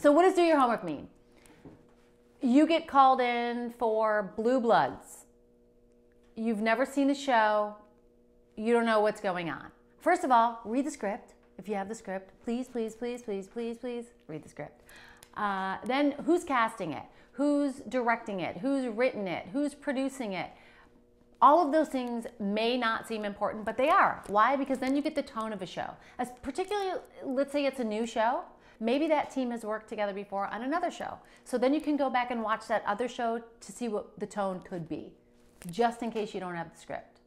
So, what does do your homework mean? You get called in for Blue Bloods. You've never seen the show. You don't know what's going on. First of all, read the script. If you have the script, please, please, please, please, please, please read the script. Uh, then, who's casting it? Who's directing it? Who's written it? Who's producing it? All of those things may not seem important, but they are. Why? Because then you get the tone of a show. As particularly, let's say it's a new show, maybe that team has worked together before on another show. So then you can go back and watch that other show to see what the tone could be, just in case you don't have the script.